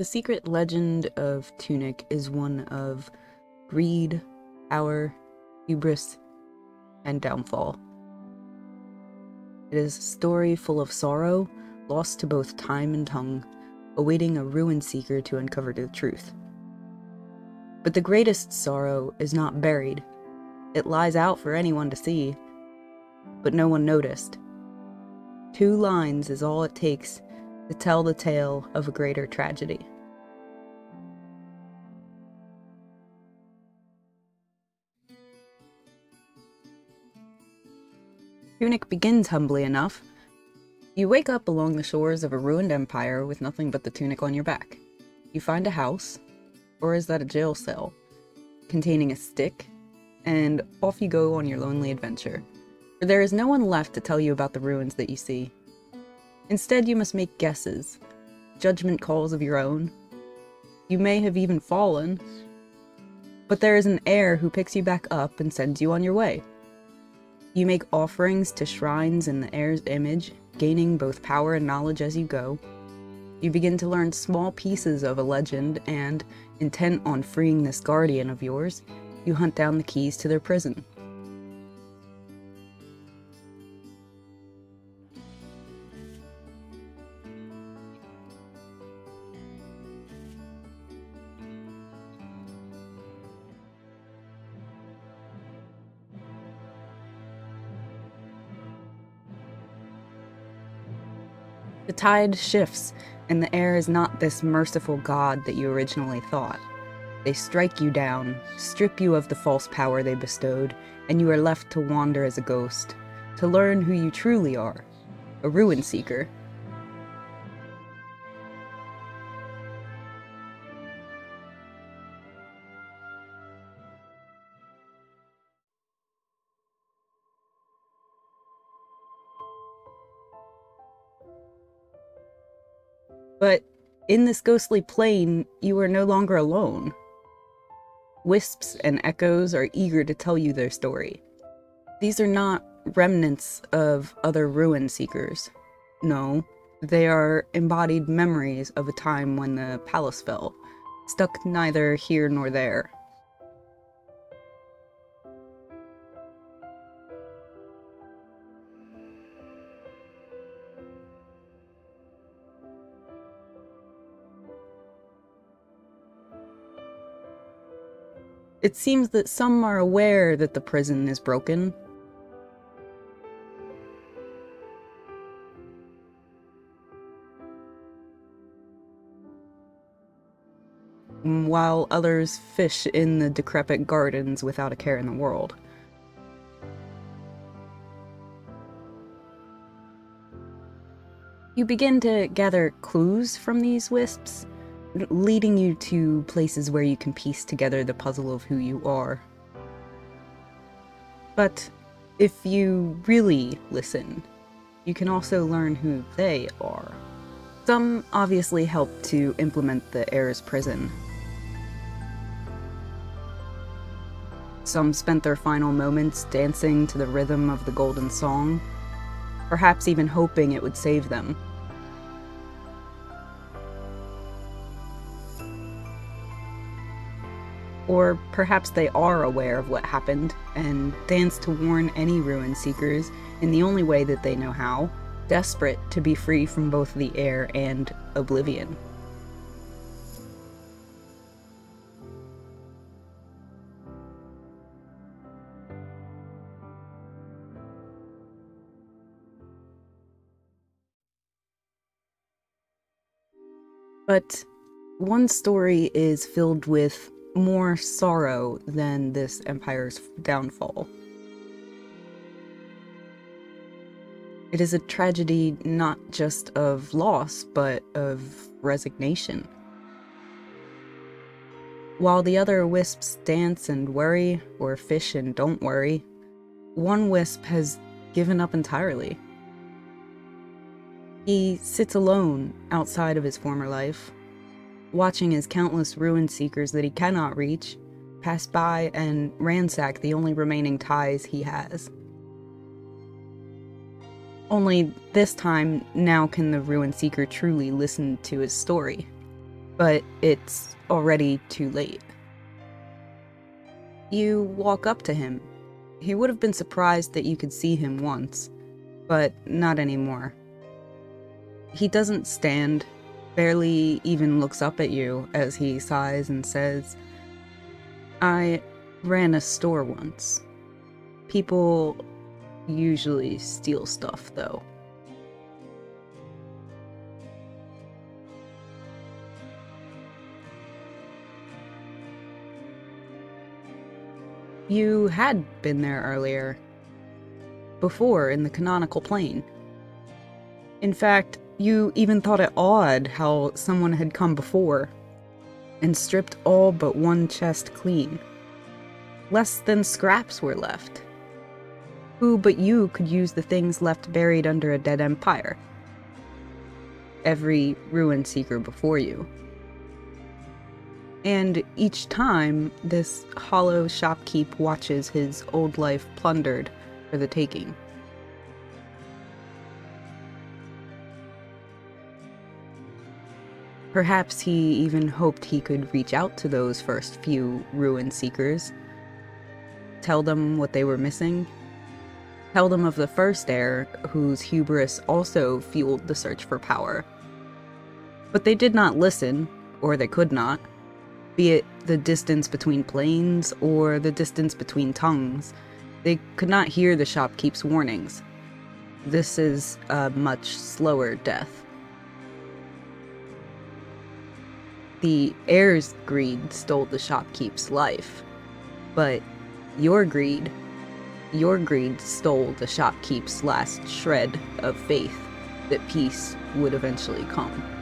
The secret legend of Tunic is one of greed, power, hubris, and downfall. It is a story full of sorrow, lost to both time and tongue, awaiting a ruin seeker to uncover the truth. But the greatest sorrow is not buried. It lies out for anyone to see, but no one noticed. Two lines is all it takes to tell the tale of a greater tragedy. Tunic begins humbly enough. You wake up along the shores of a ruined empire with nothing but the tunic on your back. You find a house, or is that a jail cell, containing a stick, and off you go on your lonely adventure. For there is no one left to tell you about the ruins that you see. Instead, you must make guesses, judgment calls of your own. You may have even fallen, but there is an heir who picks you back up and sends you on your way. You make offerings to shrines in the heir's image, gaining both power and knowledge as you go. You begin to learn small pieces of a legend, and, intent on freeing this guardian of yours, you hunt down the keys to their prison. The tide shifts, and the heir is not this merciful god that you originally thought. They strike you down, strip you of the false power they bestowed, and you are left to wander as a ghost, to learn who you truly are a ruin seeker. But in this ghostly plane, you are no longer alone. Wisps and echoes are eager to tell you their story. These are not remnants of other ruin seekers. No, they are embodied memories of a time when the palace fell, stuck neither here nor there. It seems that some are aware that the prison is broken. While others fish in the decrepit gardens without a care in the world. You begin to gather clues from these wisps, leading you to places where you can piece together the puzzle of who you are. But if you really listen, you can also learn who they are. Some obviously help to implement the heir's prison. Some spent their final moments dancing to the rhythm of the golden song, perhaps even hoping it would save them. Or perhaps they are aware of what happened and dance to warn any ruin seekers in the only way that they know how, desperate to be free from both the heir and oblivion. But one story is filled with more sorrow than this empire's downfall. It is a tragedy not just of loss, but of resignation. While the other wisps dance and worry, or fish and don't worry, one wisp has given up entirely. He sits alone outside of his former life, watching as countless ruin seekers that he cannot reach pass by and ransack the only remaining ties he has. Only this time, now can the ruin seeker truly listen to his story. but it's already too late. You walk up to him. He would have been surprised that you could see him once, but not anymore. He doesn't stand, barely even looks up at you as he sighs and says, I ran a store once. People usually steal stuff, though. You had been there earlier. Before, in the canonical plane. In fact, you even thought it odd how someone had come before and stripped all but one chest clean. Less than scraps were left. Who but you could use the things left buried under a dead empire? Every ruin seeker before you. And each time, this hollow shopkeep watches his old life plundered for the taking. Perhaps he even hoped he could reach out to those first few ruin seekers, tell them what they were missing, tell them of the first heir whose hubris also fueled the search for power. But they did not listen, or they could not, be it the distance between planes or the distance between tongues. They could not hear the shopkeep's warnings. This is a much slower death. The heir's greed stole the shopkeep's life. But your greed, your greed stole the shopkeep's last shred of faith that peace would eventually come.